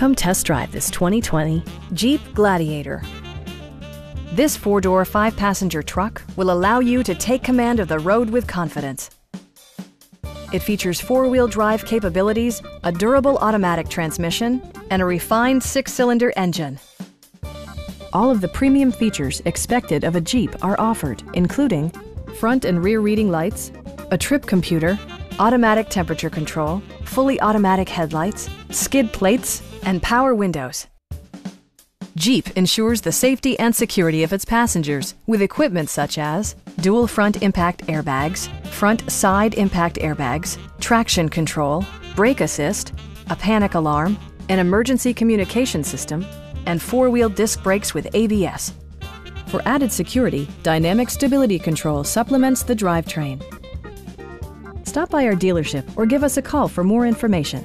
Come test drive this 2020 Jeep Gladiator. This four-door, five-passenger truck will allow you to take command of the road with confidence. It features four-wheel drive capabilities, a durable automatic transmission, and a refined six-cylinder engine. All of the premium features expected of a Jeep are offered, including front and rear reading lights, a trip computer, automatic temperature control, fully automatic headlights, skid plates, and power windows. Jeep ensures the safety and security of its passengers with equipment such as dual front impact airbags, front side impact airbags, traction control, brake assist, a panic alarm, an emergency communication system, and four-wheel disc brakes with ABS. For added security, Dynamic Stability Control supplements the drivetrain. Stop by our dealership or give us a call for more information.